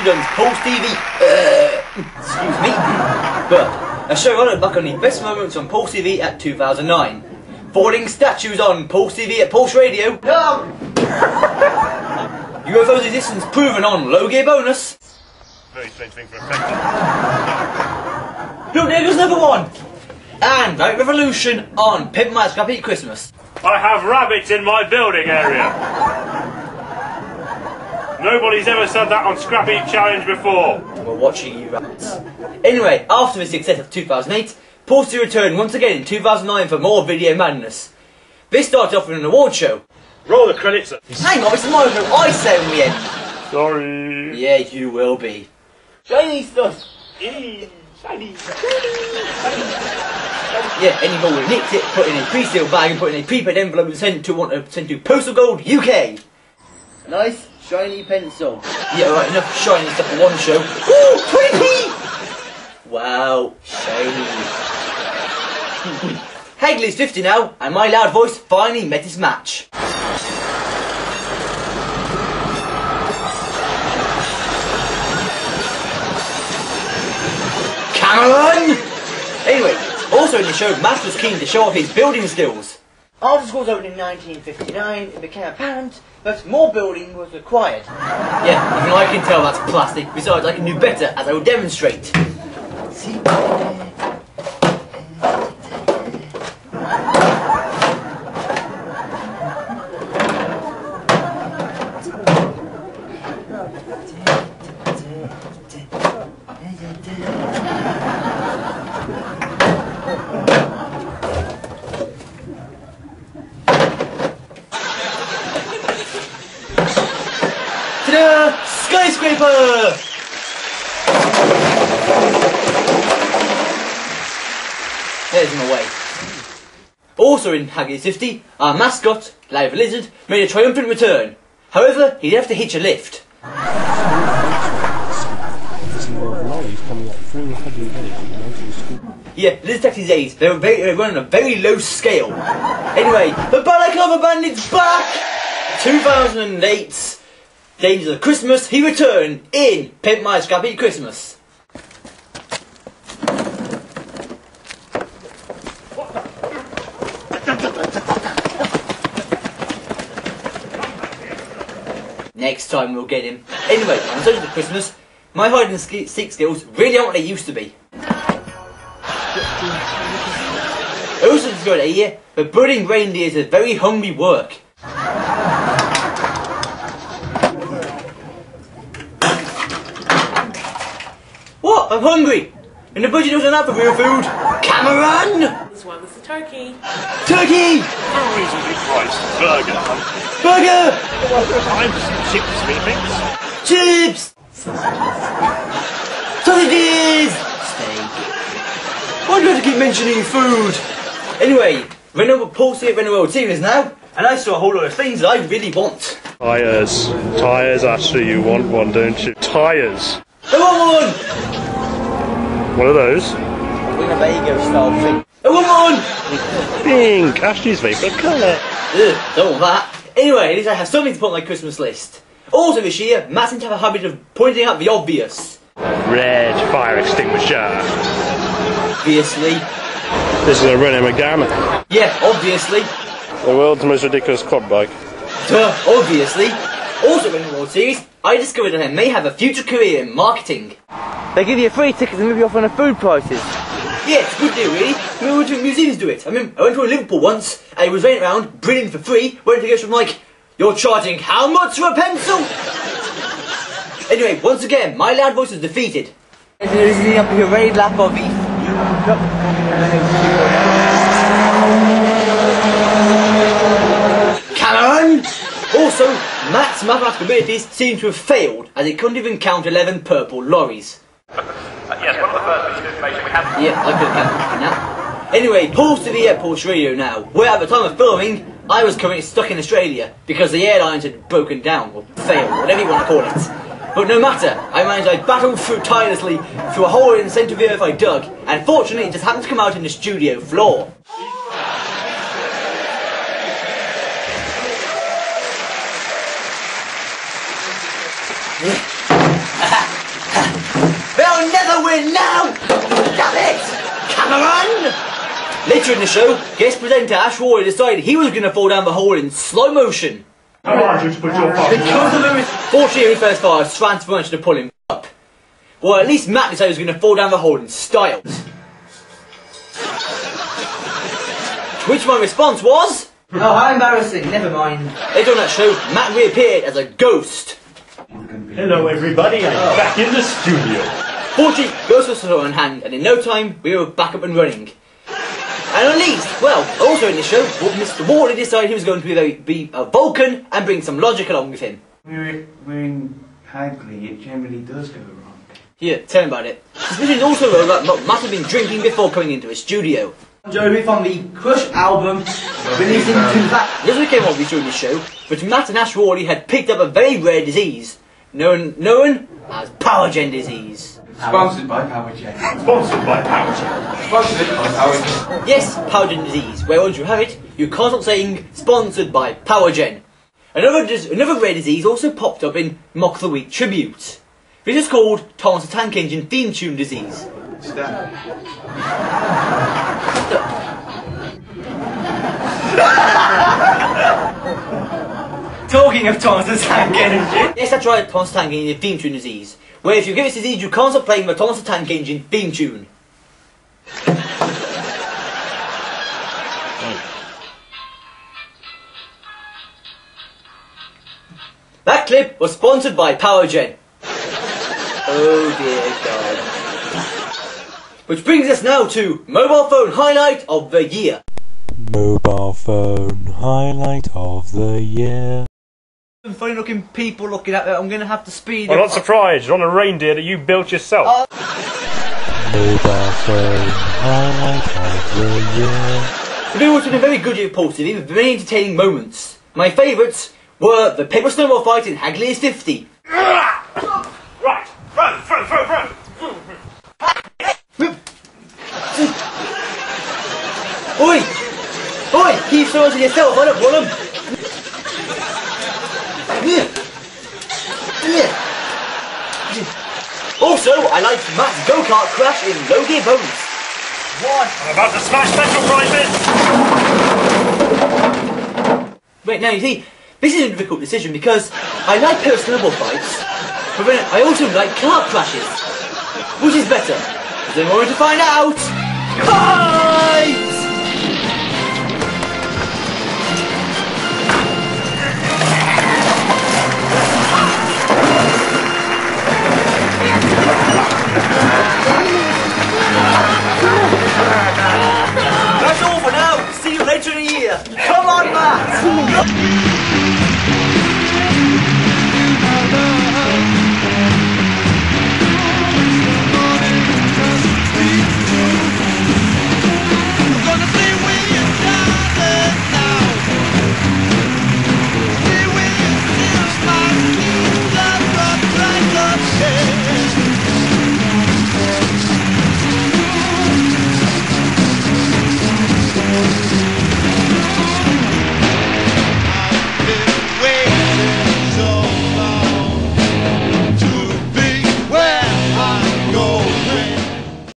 Pulse TV. Uh, excuse me. But a show on back on the best moments on Pulse TV at 2009. Falling statues on Pulse TV at Pulse Radio. No! UFO's existence proven on Low Gear Bonus. Very strange thing for a factory. Look, there goes another one. And Night Revolution on Pimp My Scrappy Christmas. I have rabbits in my building area. Nobody's ever said that on Scrappy Challenge before. We're watching you rats. Anyway, after the success of 2008, Pulse returned once again in 2009 for more video madness. This started off with an award show. Roll the credits. Hang on, it's my turn. I say in the end. Sorry. Yeah, you will be. Shiny stuff. Eee, shiny. Yeah, anyone who nicks it, put in a pre-sealed bag and put in a prepaid envelope and sent to want uh, sent to Postal Gold UK. Nice shiny pencil. Yeah, right, enough shiny stuff for one show. Ooh, 20p! Wow, shiny. Hagley's 50 now, and my loud voice finally met its match. Cameron! Anyway, also in the show, Matt was keen to show off his building skills. After schools opened in 1959, it became apparent that more building was required. Yeah, even I can tell that's plastic. Besides, I can do better, as I will demonstrate. See? Skyscraper! There's my way. Also in Hagley's 50, our mascot, Live Lizard, made a triumphant return. However, he'd have to hitch a lift. Yeah, Liz Taxi's A's, they were, very, they were on a very low scale. Anyway, the Balaclava Bandit's back! 2008's Dangers of Christmas, he returned in Pimp My Scrappy Christmas. Next time we'll get him. Anyway, on the of Christmas, my hide and seek skills really aren't what they used to be. Also, it's a good idea, but breeding reindeer is a very hungry work. What? I'm hungry! And the budget doesn't have for real food! Cameron! This one was the turkey. Turkey! Reasonably priced burger. Burger! I'm chips, meatballs. Chips! Sausages! Steak. Why do you have to keep mentioning food? Anyway, Renault Pulse here at Renault World Series now, and I saw a whole lot of things that I really want. Tires. Tires, Ashley, you want one, don't you? Tires. I want one! What of those? Winnebago style thing. I want one! Pink. Ashley's favourite colour. Ugh, don't want that. Anyway, at least I have something to put on my Christmas list. Also this year, Matt seems to have a habit of pointing out the obvious. Red fire extinguisher. Obviously. This is a Renault Megane. Yeah, obviously. The world's most ridiculous quad bike. Duh, obviously. Also in the World Series, I discovered that I may have a future career in marketing. They give you a free ticket and move you off on the food prices. Yeah, it's a good deal really. I mean, to museums do it. I mean, I went to a Liverpool once, and it was running around, brilliant for free, went to go from like, you're charging how much for a pencil? anyway, once again, my loud voice was defeated. This is up your raid lap of Cameron! Also, Matt's mathematical abilities seem to have failed, as he couldn't even count 11 purple lorries. Yes, one of the first pieces of information we have. Yeah, I could have. Anyway, pause to the airport radio now, where at the time of filming, I was currently stuck in Australia because the airlines had broken down, or failed, whatever you want to call it. But no matter, I managed, I battled through tirelessly through a hole in the centre of the earth I dug, and fortunately it just happened to come out in the studio floor. Will never win now! Damn it! Cameron! Later in the show, guest presenter Ash Warley decided he was going to fall down the hole in slow motion. I want you to put your phone Because of the Fortunately, first fire, Svans managed to pull him up. Well, at least Matt decided he was going to fall down the hole in style. To which my response was... Oh, how embarrassing, never mind. Later on that show, Matt reappeared as a ghost. Hello, everybody. I'm back in the studio. Fortunately, Ghost was still on hand, and in no time, we were back up and running. And at least, well, also in the show, Mr. Warley decided he was going to be a, be a Vulcan and bring some logic along with him. We're, we're in Hagley, it generally does go wrong. Here, tell him about it. Suspicion also wrote that Matt had been drinking before coming into his studio. Joey from the Crush album, releasing to that. Yes, we came on during the show, but Matt and Ash Warley had picked up a very rare disease, known, known as Power Gen disease. Sponsored by Power Jet. Sponsored by PowerChat. Sponsored by Power Jet. Yes, Power disease, where once you have it, you can't stop saying sponsored by PowerGen. Another, dis- another rare disease also popped up in Mock the Week tribute. This is called Thomas the Tank Engine theme tune disease. It's. Talking of Thomas the Tank Engine. yes, that's right, Thomas the Tank Engine theme tune disease. Where if you get this disease, you can't stop playing the Thomas the Tank Engine theme tune. That clip was sponsored by PowerGen. Oh dear God. Which brings us now to mobile phone highlight of the year. Mobile phone highlight of the year. Funny looking people looking at it. I'm gonna have to speed I'm up. not surprised. You're on a reindeer that you built yourself. Oh. Mobile phone highlight of the year. The video has been a very good year posted, even very entertaining moments. My favourites were the paper snowball fight in Hagley is 50. Right. Run, run, run, run. Oi! Oi! Keep throwing to yourself, I don't want them! Also, I liked Matt's go-kart crash in Low Gear Bonus. I'm about to smash special prizes. Wait, now you see, this is a difficult decision because I like pair snowball fights, but then I also like car crashes. Which is better? Is anyone want to find out? Fight!